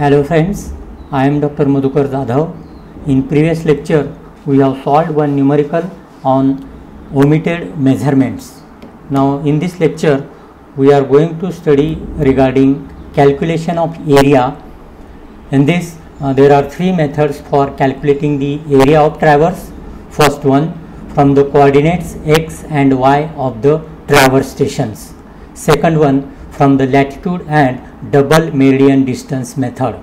Hello friends, I am Dr. Madhukar Jadhav. In previous lecture, we have solved one numerical on omitted measurements. Now in this lecture, we are going to study regarding calculation of area. In this, uh, there are three methods for calculating the area of traverse. First one, from the coordinates x and y of the traverse stations. Second one, from the latitude and double meridian distance method.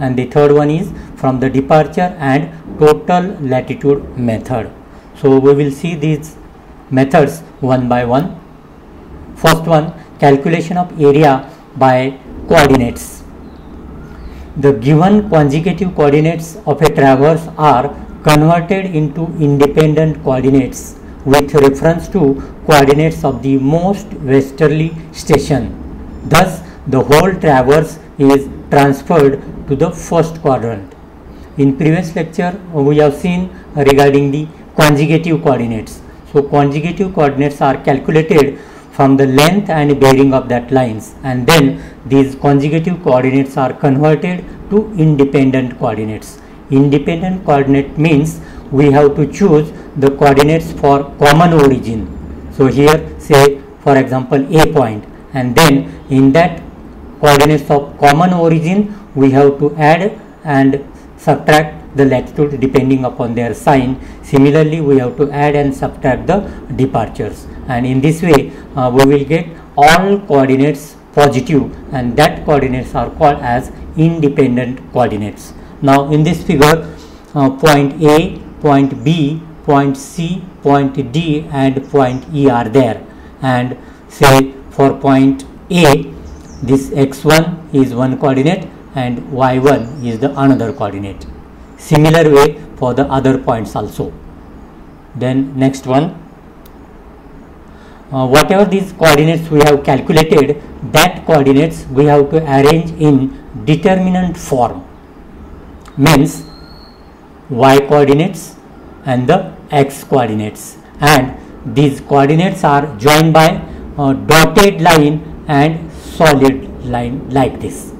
And the third one is from the departure and total latitude method. So we will see these methods one by one. First one calculation of area by coordinates. The given conjugative coordinates of a traverse are converted into independent coordinates with reference to coordinates of the most westerly station. Thus, the whole traverse is transferred to the first quadrant. In previous lecture, we have seen regarding the conjugative coordinates. So, conjugative coordinates are calculated from the length and bearing of that lines and then these conjugative coordinates are converted to independent coordinates. Independent coordinate means we have to choose the coordinates for common origin. So, here say for example A point and then in that coordinates of common origin we have to add and subtract the latitude depending upon their sign. Similarly we have to add and subtract the departures. And in this way uh, we will get all coordinates positive and that coordinates are called as independent coordinates. Now in this figure uh, point a point b point c point d and point e are there. And say for point A this x1 is one coordinate and y1 is the another coordinate. Similar way for the other points also. Then next one uh, whatever these coordinates we have calculated that coordinates we have to arrange in determinant form means y coordinates and the x coordinates and these coordinates are joined by a dotted line and solid line like this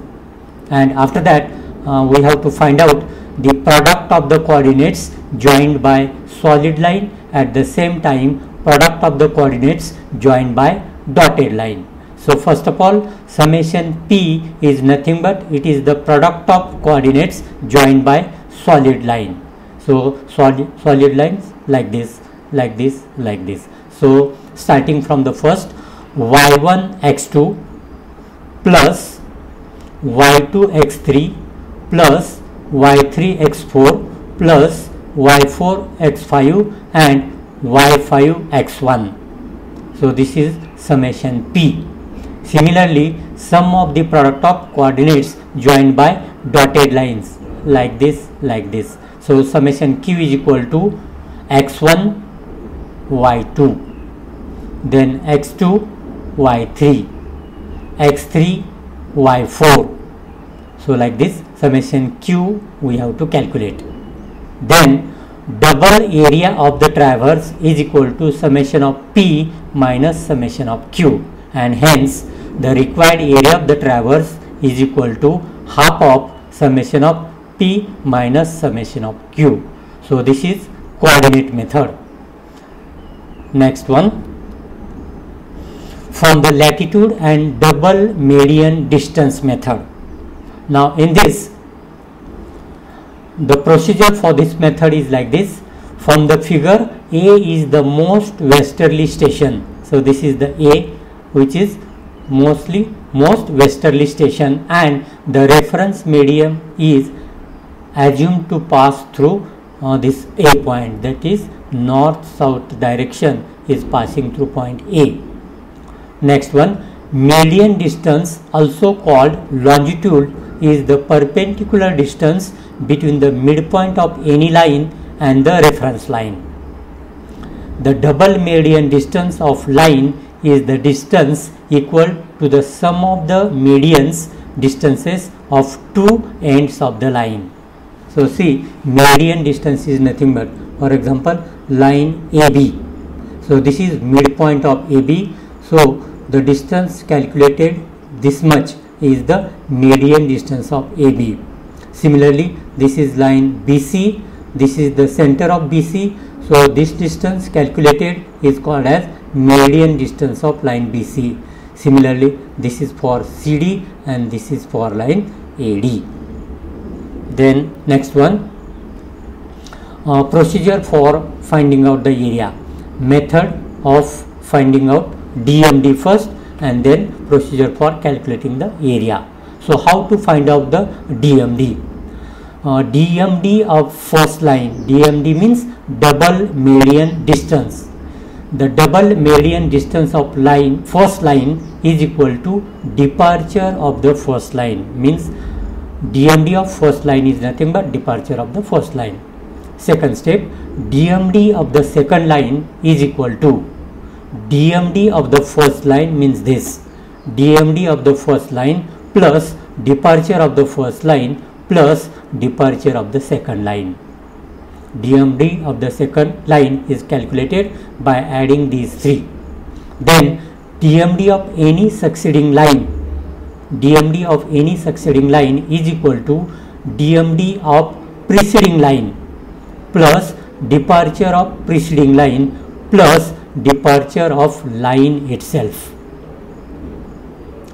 and after that uh, we have to find out the product of the coordinates joined by solid line at the same time product of the coordinates joined by dotted line. So first of all summation p is nothing but it is the product of coordinates joined by solid line. So solid, solid lines like this like this like this. So starting from the first y1 x2 plus y2 x3 plus y3 x4 plus y4 x5 and y5 x1 so this is summation p. Similarly sum of the product of coordinates joined by dotted lines like this like this. So summation q is equal to x1 y2 then x2 y3 x3 y4 so like this summation q we have to calculate. Then double area of the traverse is equal to summation of p minus summation of q. And hence the required area of the traverse is equal to half of summation of p minus summation of q. So this is coordinate method. Next one from the latitude and double median distance method. Now in this the procedure for this method is like this. From the figure A is the most westerly station. So this is the A which is mostly most westerly station. And the reference medium is assumed to pass through uh, this A point. That is north south direction is passing through point A Next one, median distance also called longitude is the perpendicular distance between the midpoint of any line and the reference line. The double median distance of line is the distance equal to the sum of the medians distances of two ends of the line. So see median distance is nothing but for example line AB. So this is midpoint of AB. So the distance calculated this much is the median distance of AB. Similarly, this is line BC, this is the center of BC. So, this distance calculated is called as median distance of line BC. Similarly, this is for CD and this is for line AD. Then next one, uh, procedure for finding out the area. Method of finding out DMD first and then procedure for calculating the area. So how to find out the DMD? Uh, DMD of first line, DMD means double median distance. The double median distance of line, first line is equal to departure of the first line means DMD of first line is nothing but departure of the first line. Second step, DMD of the second line is equal to DMD of the first line means this DMD of the first line plus departure of the first line plus departure of the second line. DMD of the second line is calculated by adding these three. Then DMD of any succeeding line DMD of any succeeding line is equal to DMD of preceding line plus departure of preceding line plus departure of line itself.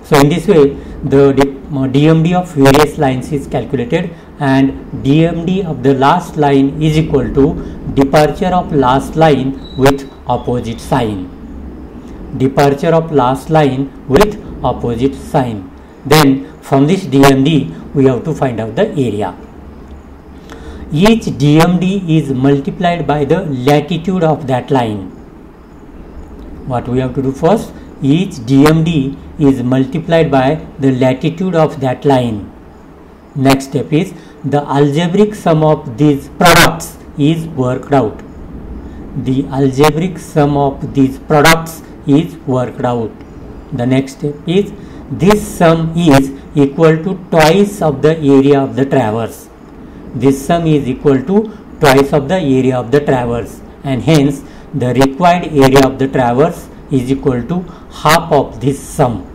So in this way the DMD uh, of various lines is calculated and DMD of the last line is equal to departure of last line with opposite sign. Departure of last line with opposite sign. Then from this DMD we have to find out the area. Each DMD is multiplied by the latitude of that line what we have to do first each DMD is multiplied by the latitude of that line. Next step is the algebraic sum of these products is worked out. The algebraic sum of these products is worked out. The next step is this sum is equal to twice of the area of the traverse. This sum is equal to twice of the area of the traverse. And hence the required area of the traverse is equal to half of this sum.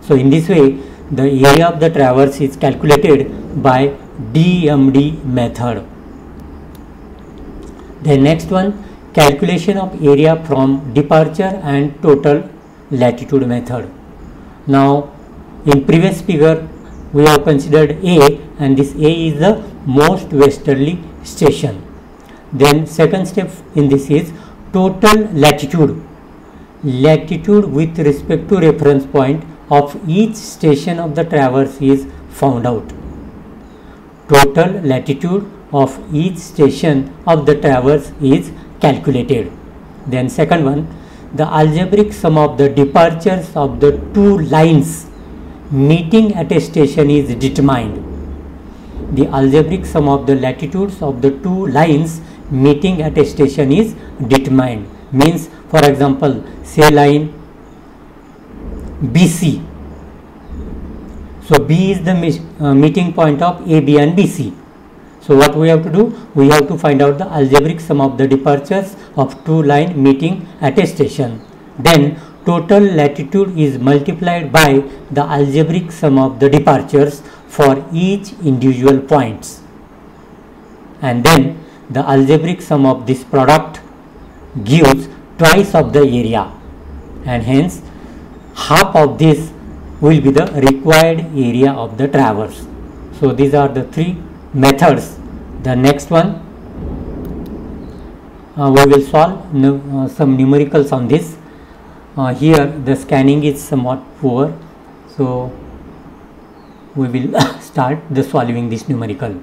So in this way the area of the traverse is calculated by DMD method. The next one calculation of area from departure and total latitude method. Now in previous figure we have considered A and this A is the most westerly station. Then second step in this is total latitude latitude with respect to reference point of each station of the traverse is found out. Total latitude of each station of the traverse is calculated. Then second one, the algebraic sum of the departures of the two lines meeting at a station is determined. The algebraic sum of the latitudes of the two lines meeting at a station is determined. Means for example say line BC so B is the uh, meeting point of AB and BC so what we have to do? We have to find out the algebraic sum of the departures of two line meeting at a station. Then total latitude is multiplied by the algebraic sum of the departures for each individual points. And then the algebraic sum of this product gives twice of the area and hence half of this will be the required area of the traverse. So these are the three methods. The next one uh, we will solve uh, some numericals on this. Uh, here the scanning is somewhat poor so we will start the solving this numerical.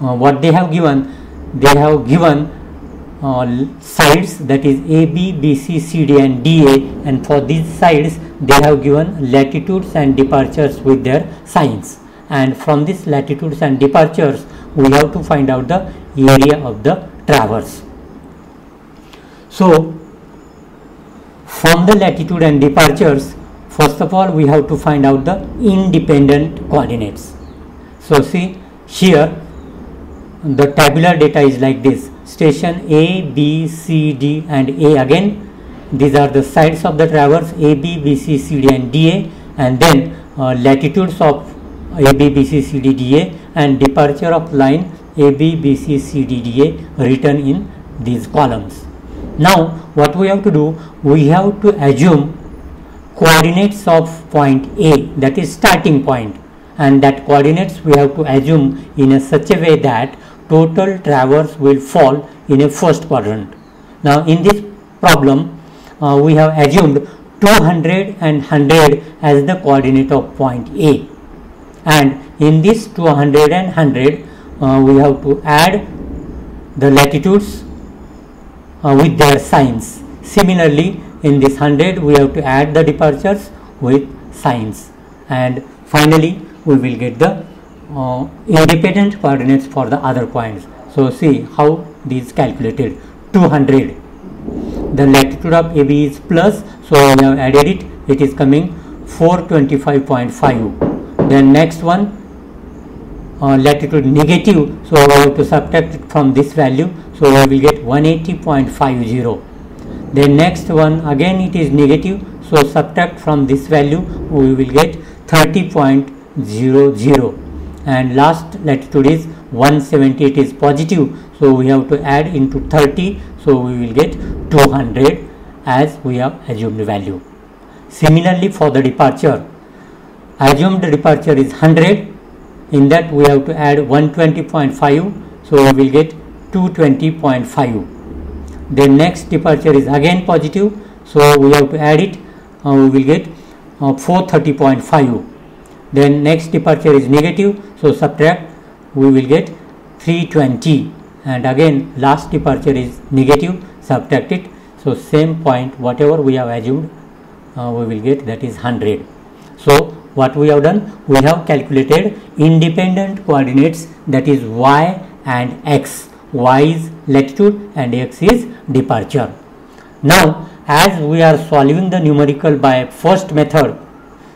Uh, what they have given they have given uh, sides that is AB, BC, CD and DA and for these sides they have given latitudes and departures with their signs and from these latitudes and departures we have to find out the area of the traverse. So from the latitude and departures first of all we have to find out the independent coordinates. So see here the tabular data is like this station A, B, C, D and A again. These are the sides of the traverse A, B, B, C, C, D and D, A and then uh, latitudes of AB, BC, CD, DA and departure of line AB, BC, CD, DA written in these columns. Now what we have to do, we have to assume coordinates of point A that is starting point and that coordinates we have to assume in a such a way that total traverse will fall in a first quadrant. Now in this problem uh, we have assumed 200 and 100 as the coordinate of point A and in this 200 and 100 uh, we have to add the latitudes uh, with their signs. Similarly in this 100 we have to add the departures with signs and finally we will get the uh, independent coordinates for the other points. So see how these calculated. 200 the latitude of AB is plus so we have added it. It is coming 425.5 then next one uh, latitude negative so we have to subtract it from this value so we will get 180.50 then next one again it is negative so subtract from this value we will get 30.00 and last latitude is 178 it is positive. So we have to add into 30 so we will get 200 as we have assumed value. Similarly for the departure, assumed departure is 100 in that we have to add 120.5 so we will get 220.5 then next departure is again positive so we have to add it. Uh, we will get uh, 430.5 then next departure is negative. So subtract we will get 320 and again last departure is negative. Subtract it. So same point whatever we have assumed uh, we will get that is 100 so what we have done? We have calculated independent coordinates that is y and x. Y is latitude and x is departure. Now as we are solving the numerical by first method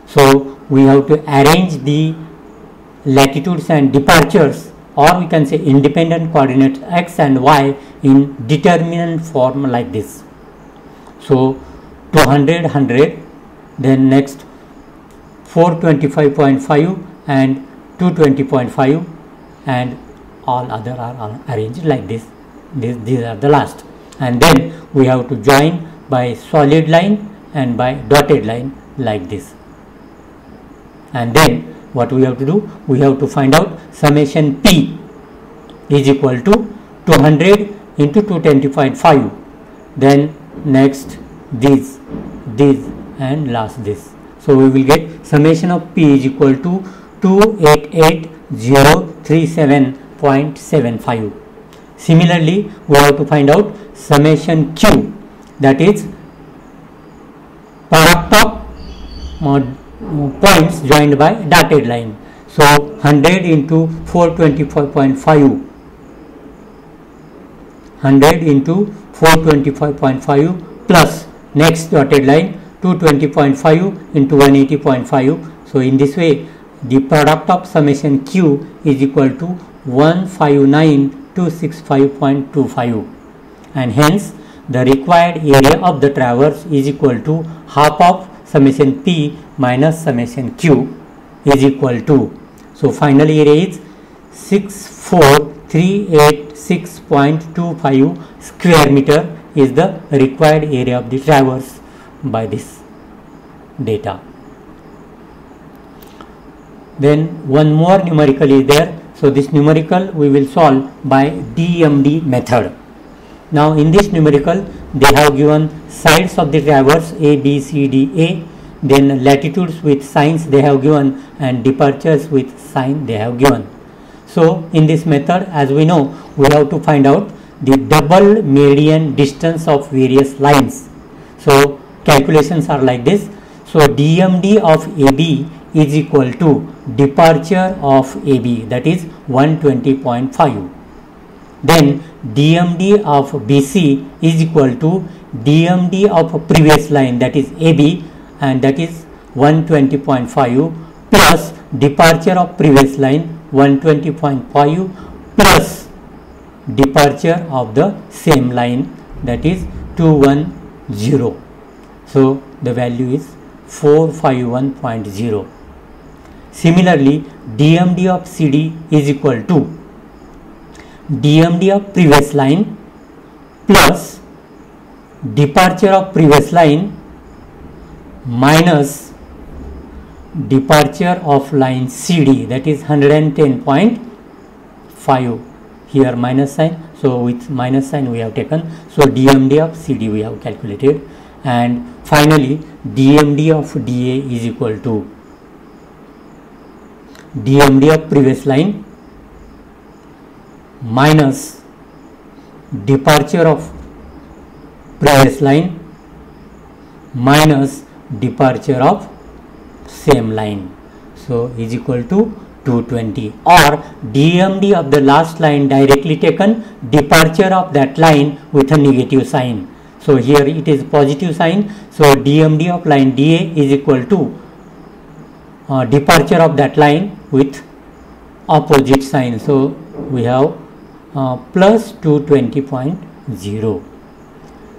so we have to arrange the latitudes and departures or we can say independent coordinates x and y in determinant form like this. So 200 100 then next 425.5 and 220.5 and all other are arranged like this. this these are the last and then we have to join by solid line and by dotted line like this and then what we have to do? We have to find out summation p is equal to 200 into 220.5 then next this this and last this. So we will get summation of p is equal to 288037.75 similarly we have to find out summation q that is product of mod Mm, points joined by dotted line. So 100 into 425.5 100 into 425.5 plus next dotted line 220.5 into 180.5 so in this way the product of summation q is equal to 159,265.25 and hence the required area of the traverse is equal to half of summation p minus summation q is equal to so final area is 64386.25 square meter is the required area of the traverse by this data. Then one more numerical is there. So this numerical we will solve by DMD method. Now in this numerical they have given sides of the traverse A, B, C, D, A, then latitudes with signs they have given and departures with sign they have given. So in this method as we know we have to find out the double median distance of various lines. So calculations are like this. So DMD of AB is equal to departure of AB that is 120.5 then DMD of BC is equal to DMD of previous line that is AB and that is 120.5 plus departure of previous line 120.5 plus departure of the same line that is 210. So the value is 451.0 Similarly, DMD of CD is equal to DMD of previous line plus departure of previous line minus departure of line CD that is 110.5 here minus sign so with minus sign we have taken. So DMD of CD we have calculated. And finally DMD of DA is equal to DMD of previous line minus departure of previous line minus departure of same line. So is equal to 220 or DMD of the last line directly taken departure of that line with a negative sign. So here it is positive sign. So DMD of line DA is equal to uh, departure of that line with opposite sign. So we have uh, plus 220.0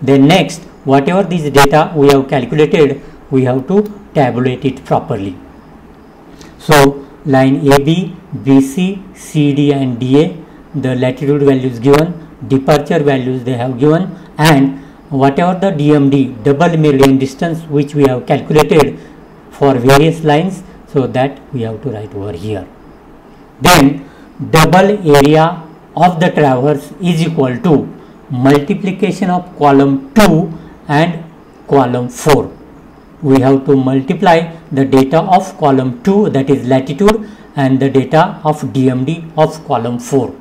then next whatever this data we have calculated we have to tabulate it properly so line AB, BC, CD and DA the latitude values given departure values they have given and whatever the DMD double meridian distance which we have calculated for various lines so that we have to write over here then double area of the traverse is equal to multiplication of column 2 and column 4. We have to multiply the data of column 2 that is latitude and the data of DMD of column 4.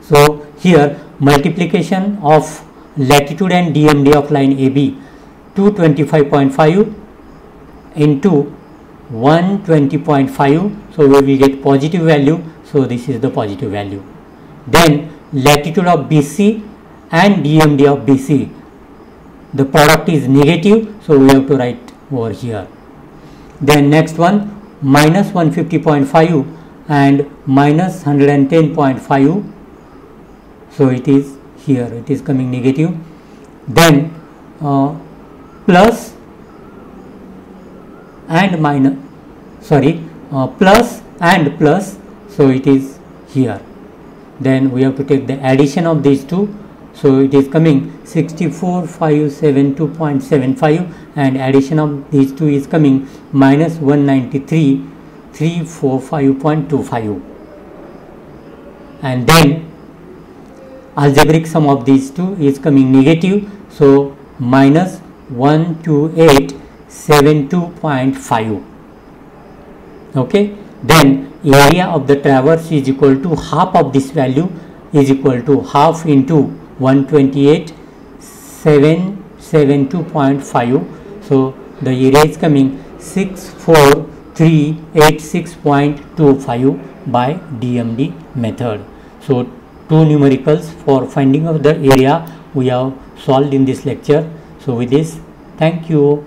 So here multiplication of latitude and DMD of line AB 225.5 into 120.5 so we will get positive value so this is the positive value then latitude of BC and DMD of BC. The product is negative, so we have to write over here. Then next one minus 150.5 and minus 110.5. So it is here, it is coming negative. Then uh, plus and minus, sorry, uh, plus and plus, so it is here then we have to take the addition of these two so it is coming 64572.75 and addition of these two is coming minus 193,345.25 and then algebraic sum of these two is coming negative. So minus 12872.5 okay? Then area of the traverse is equal to half of this value is equal to half into 128 772.5 so the area is coming 64386.25 by DMD method. So two numericals for finding of the area we have solved in this lecture. So with this thank you